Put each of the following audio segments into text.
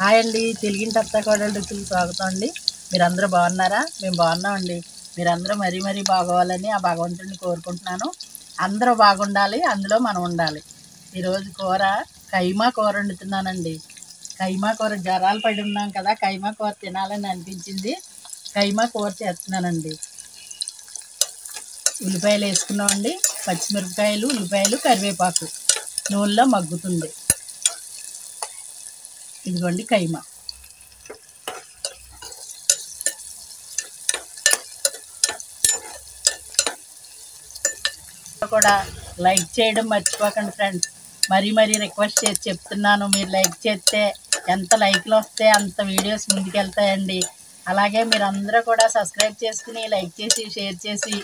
Hi అండి. తెలుగింటి అత్త కోడలు రుచులు స్వాగతం అండి. మీరందరూ బాగున్నారా? మేము బాగున్నామండి. మీరందరూ మరీ మరీ బాగోవాలని ఆ భగవంతుడిని కోరుకుంటున్నాను. అందరూ బాగుండాలి అందులో మనం ఉండాలి. ఈరోజు కూర కైమా కూర వండుతున్నానండి. కైమా కూర జ్వరాలు పడి ఉన్నాం కదా కైమా కూర తినాలని అనిపించింది. కైమా కూర చేస్తున్నానండి. ఉల్లిపాయలు వేసుకున్నామండి. పచ్చిమిరపకాయలు ఉల్లిపాయలు కరివేపాకు. నూనెలో మగ్గుతుంది. ఇదిగోండి కైమా. కూడా లైక్ చేయడం మర్చిపోకండి ఫ్రెండ్స్. మరీ మరీ రిక్వెస్ట్ చేసి చెప్తున్నాను మీరు లైక్ చేస్తే ఎంత లైక్లు వస్తే అంత వీడియోస్ ముందుకెళ్తాయండి. అలాగే మీరు అందరూ కూడా సబ్స్క్రైబ్ చేసుకుని లైక్ చేసి షేర్ చేసి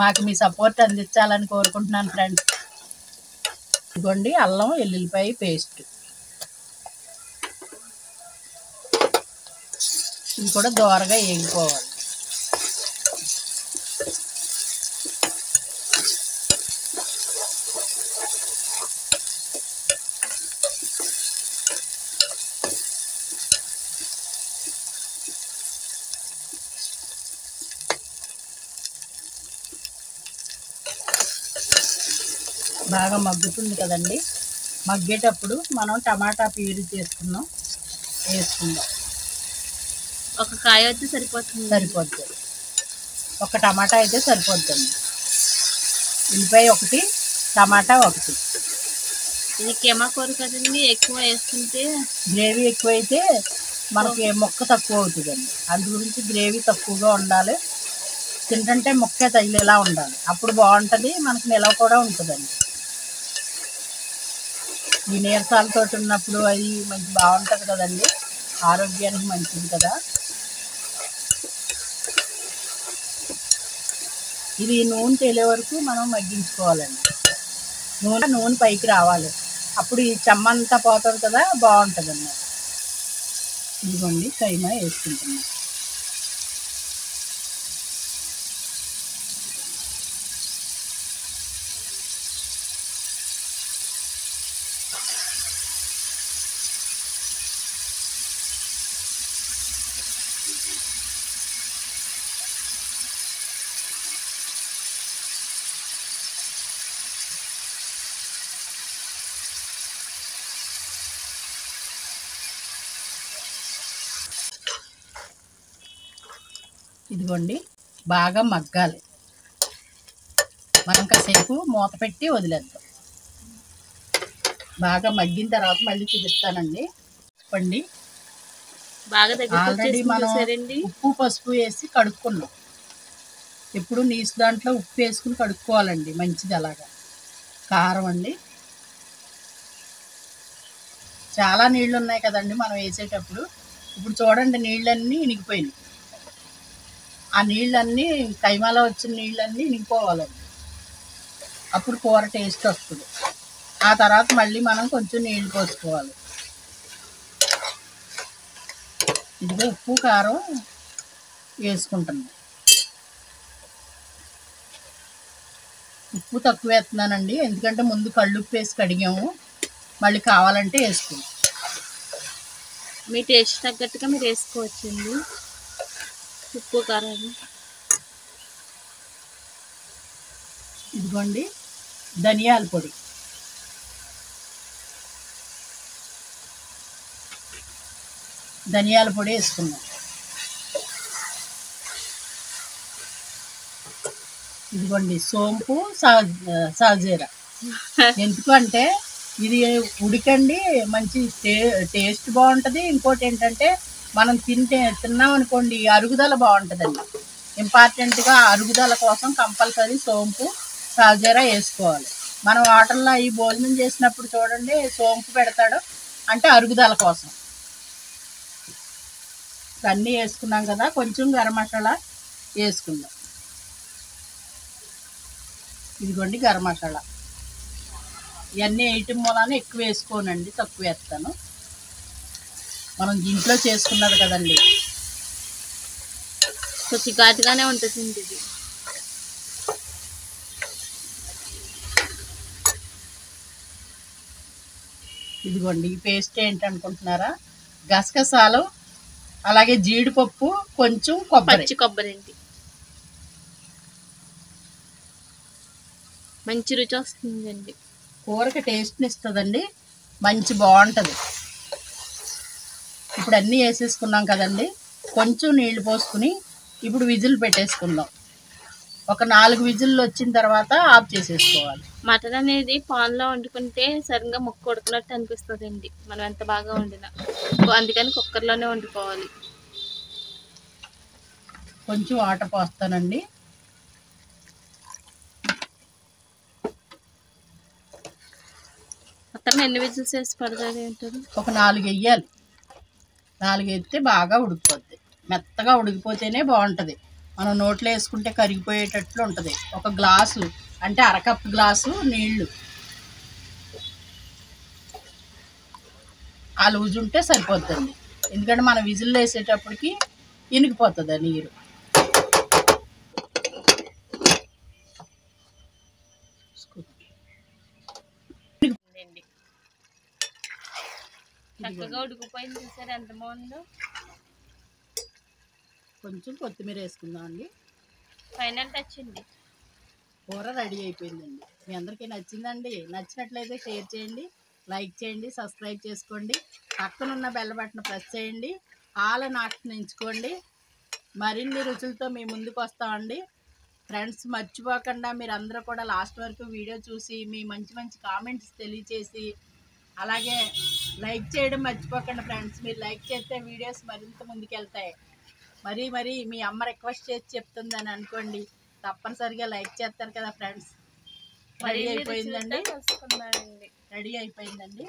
మాకు మీ సపోర్ట్ అందించాలని కోరుకుంటున్నాను ఫ్రెండ్స్. ఇదిగోండి అల్లం ఎల్లుల్లిపాయ పేస్ట్. ఇది కూడా దోరగా వేగిపోవాలి బాగా మగ్గుతుంది కదండి. మగ్గేటప్పుడు మనం టమాటా ప్యూరీ చేసుకున్నాం వేసుకుందాం. ఒక కాయ అయితే సరిపోతుంది. సరిపోద్ది. ఒక టమాటా అయితే సరిపోద్దండి ఉల్లిపాయ ఒకటి టమాటా ఒకటి. ఇది కెమా కూర కదండి ఎక్కువ వేసుకుంటే గ్రేవీ ఎక్కువైతే మనకి మొక్క తక్కువ అవుతుందండి. అందు గురించి గ్రేవీ తక్కువగా ఉండాలి. తింటుంటే మొక్క తగిలేలా ఉండాలి. అప్పుడు బాగుంటుంది మనకి నిలవ కూడా ఉంటుందండి. ఈ నీరసాలతో ఉన్నప్పుడు అది మంచి బాగుంటుంది కదండి. ఆరోగ్యానికి మంచిది కదా. ఇది నూనె తేలే వరకు మనం మగ్గించుకోవాలండి. నూనె నూనె పైకి రావాలి. అప్పుడు ఈ చెమ్మంతా పోతుంది కదా బాగుంటుంది అన్నమాట ఇదిగోండి కైమా వేసుకుంటున్నాం ఇదిగోండి బాగా మగ్గాలి. మనం కాసేపు మూత పెట్టి వదిలేద్దాం. బాగా మగ్గిన తర్వాత మళ్ళీ చూపిస్తానండి. చెప్పండి ఆల్రెడీ మనం ఉప్పు పసుపు వేసి కడుక్కున్నాం. ఎప్పుడు నీసు దాంట్లో ఉప్పు వేసుకుని కడుక్కోవాలండి మంచిది అలాగా. కారం అండి. చాలా నీళ్ళు ఉన్నాయి కదండి మనం వేసేటప్పుడు. ఇప్పుడు చూడండి నీళ్ళన్నీ ఇనిగిపోయినాయి. ఆ నీళ్ళన్నీ కైమాలో వచ్చిన నీళ్ళన్నీ నింపుకోవాలండి అప్పుడు కూర టేస్ట్ వస్తుంది. ఆ తర్వాత మళ్ళీ మనం కొంచెం నీళ్ళు పోసుకోవాలి. ఇదిగో ఉప్పు కారం వేసుకుంటున్నాం. ఉప్పు తక్కువ వేస్తున్నానండి. ఎందుకంటే ముందు కళ్ళు ఉప్పు వేసి కడిగాము. మళ్ళీ కావాలంటే వేసుకోండి మీ టేస్ట్ తగ్గట్టుగా మీరు వేసుకోవచ్చండి. ఉప్పు కారం. ఇదిగోండి ధనియాల పొడి. ధనియాల పొడి వేసుకున్నాం ఇదిగోండి సోంపు సాజీరా. ఎందుకంటే ఇది ఉడికండి మంచి టే టేస్ట్ బాగుంటుంది. ఇంకోటి ఏంటంటే మనం తింటే తిన్నాం అనుకోండి అరుగుదల బాగుంటుందండి. ఇంపార్టెంట్గా అరుగుదల కోసం కంపల్సరీ సోంపు సాజీరా వేసుకోవాలి. మనం వాటర్లో ఈ భోజనం చేసినప్పుడు చూడండి సోంపు పెడతాడు అంటే అరుగుదల కోసం. అన్నీ వేసుకున్నాం కదా కొంచెం గరం మసాలా వేసుకుందాం. ఇదిగోండి గరం మసాలా. ఇవన్నీ వేయటం మూలాన ఎక్కువ వేసుకోనండి తక్కువ వేస్తాను. మనం ఇంట్లో చేసుకున్నది కదండి. కొంచెం ఘాటుగానే ఉంటుందండి ఇది. ఇదిగోండి ఈ పేస్ట్ ఏంటి అనుకుంటున్నారా గసగసాలు అలాగే జీడిపప్పు కొంచెం కొబ్బరి. పచ్చి కొబ్బరి అండి. మంచి రుచి వస్తుందండి. కూరకి టేస్ట్ని ఇస్తుందండి. మంచి బాగుంటుంది. ఇప్పుడు అన్నీ వేసేసుకున్నాం కదండి. కొంచెం నీళ్ళు పోసుకుని ఇప్పుడు విజిల్ పెట్టేసుకుందాం. ఒక నాలుగు విజిల్లు వచ్చిన తర్వాత ఆఫ్ చేసేసుకోవాలి. మటన్ అనేది పాన్లో వండుకుంటే సరిగ్గా ముక్క ఉడకనట్టు అనిపిస్తుందండి. మనం ఎంత బాగా వండినా. అందుకని కుక్కర్లోనే వండుకోవాలి. కొంచెం వాటర్ పోస్తానండి. మొత్తం ఎన్ని విజిల్స్ వేసి పడుతుంది ఏంటది ఒక నాలుగు వెయ్యాలి నాలుగు బాగా ఉడికిపోద్ది. మెత్తగా ఉడికిపోతేనే బాగుంటుంది. మనం నోట్లో వేసుకుంటే కరిగిపోయేటట్లు ఉంటుంది. ఒక గ్లాసు అంటే అరకప్పు గ్లాసు నీళ్ళు ఆ లూజు ఉంటే సరిపోద్దండి. ఎందుకంటే మనం విజిల్ వేసేటప్పటికి ఇనికిపోతుంది ఆ నీరు. చక్కగా ఉడికిపోయింది చూసారు ఎంత బాగుందో? కొంచెం కొత్తిమీర వేసుకుందాం అండి. ఫైనల్ టచ్ అండి. కూర రెడీ అయిపోయిందండి. మీ అందరికీ నచ్చిందండి. నచ్చినట్లయితే షేర్ చేయండి లైక్ చేయండి సబ్స్క్రైబ్ చేసుకోండి. పక్కనున్న బెల్ బటన్ ప్రెస్ చేయండి. ఆల్ ఆప్షన్ ఎంచుకోండి మరిన్ని రుచులతో మీ ముందుకు వస్తామండి ఫ్రెండ్స్ మర్చిపోకుండా మీరు అందరూ కూడా లాస్ట్ వరకు వీడియో చూసి మీ మంచి మంచి కామెంట్స్ తెలియచేసి అలాగే లైక్ చేయడం మర్చిపోకండి ఫ్రెండ్స్. మీరు లైక్ చేస్తే వీడియోస్ మరింత ముందుకెళ్తాయి. మరీ మరీ మీ అమ్మ రిక్వెస్ట్ చేసి చెప్తుందని అనుకోండి. తప్పనిసరిగా లైక్ చేస్తారు కదా ఫ్రెండ్స్. రెడీ అయిపోయిందండి? రెడీ అయిపోయిందండి?